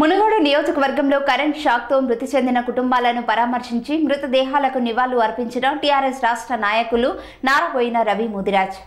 మునుగోడు నియోజకవర్గంలో కరెంట్ షాక్తో మృతి చెందిన కుటుంబాలను పరామర్శించి మృతదేహాలకు నివాళులు అర్పించిన టీఆర్ఎస్ రాష్ట్ర నాయకులు నారబోయిన రవి ముదిరాజ్.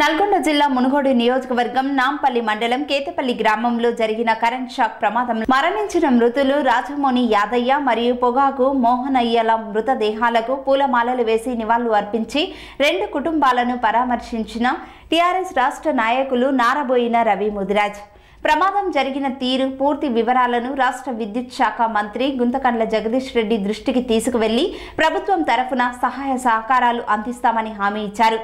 నల్గొండ జిల్లా మునుగోడు నియోజకవర్గం నాంపల్లి మండలం కేతపల్లి గ్రామంలో జరిగిన కరెంట్ షాక్ ప్రమాదంలో మరణించిన మృతులు రాజమౌని యాదయ్య మరియు పొగాకు మోహనయ్యల మృతదేహాలకు పూలమాలలు వేసి నివాళులు అర్పించి రెండు కుటుంబాలను పరామర్శించిన టీఆర్ఎస్ రాష్ట్ర నాయకులు నారబోయిన రవి ముదిరాజ్. ప్రమాదం జరిగిన తీరు పూర్తి వివరాలను రాష్ట్ర విద్యుత్ శాఖ మంత్రి గుంతకండ్ల జగదీష్ రెడ్డి దృష్టికి తీసుకువెళ్ళి ప్రభుత్వం తరఫున సహాయ సహకారాలు అందిస్తామని హామీ ఇచ్చారు.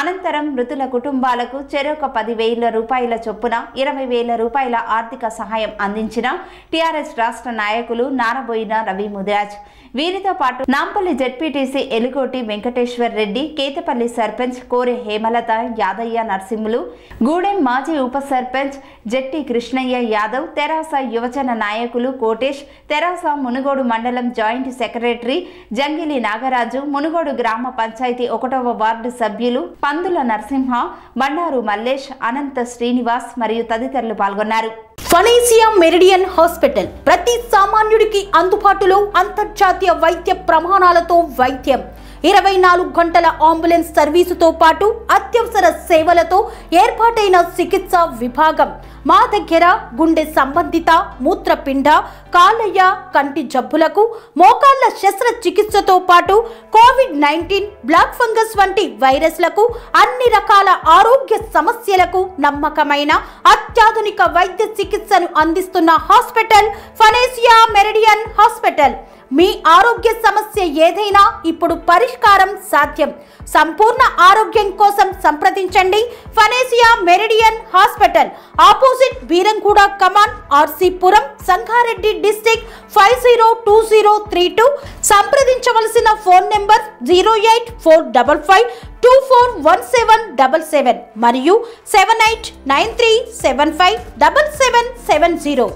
అనంతరం మృతుల కుటుంబాలకు చెరొక పదివేల రూపాయల చొప్పున ఇరవై వేల రూపాయల ఆర్థిక సహాయం అందించిన టీఆర్ఎస్ రాష్ట్ర నాయకులు నారబోయిన రవి ముదిరాజ్. వీరితో పాటు నాంపల్లి జడ్పీటీసీ ఎలుకోటి వెంకటేశ్వర్ రెడ్డి కేతపల్లి సర్పంచ్ కోరె హేమలత యాదయ్య నరసింహులు గూడెం మాజీ ఉప సర్పంచ్ జట్టి కృష్ణయ్య యాదవ్ తెరాస యువజన నాయకులు కోటేష్ తెరాస మునుగోడు మండలం జాయింట్ సెక్రటరీ జంగిలి నాగరాజు మునుగోడు గ్రామ పంచాయతీ ఒకటవ వార్డు సభ్యులు పందుల నరసింహ బండారు మల్లేష్ అనంత శ్రీనివాస్ మరియు తదితరులు పాల్గొన్నారు. ఫనేసియా మెరిడియన్ హాస్పిటల్ ప్రతి సామాన్యుడికి అందుబాటులో అంతర్జాతీయ వైద్య ప్రమాణాలతో వైద్యం. ఇరవై నాలుగు గంటల అంబులెన్స్ సర్వీసుతో పాటు అత్యవసర సేవలతో ఏర్పాటైన చికిత్స విభాగం. మా దగ్గర గుండె సంబంధిత మూత్రపిండ కాలయ్య కంటి జబ్బులకు మోకాళ్ళ శస్త్రచికిత్సతో పాటు కోవిడ్ నైన్టీన్ బ్లాక్ ఫంగస్ వంటి వైరస్లకు అన్ని రకాల ఆరోగ్య సమస్యలకు నమ్మకమైన అత్యాధునిక వైద్య చికిత్సను అందిస్తున్న హాస్పిటల్ ఫనేసియా మెరిడియన్ హాస్పిటల్. మీ ఆరోగ్య సమస్య ఏదైనా ఇప్పుడు పరిష్కారం సాధ్యం. సంపూర్ణ ఆరోగ్యం కోసం సంప్రదించండి. Panacea Meridian hospital. Opposite Beeramguda Kaman RC Puram Sangareddy district five zero two zero three two. సంప్రదించవలసిన phone number zero eight four double five two four one seven double seven మరియు seven eight nine three seven five double seven seven zero.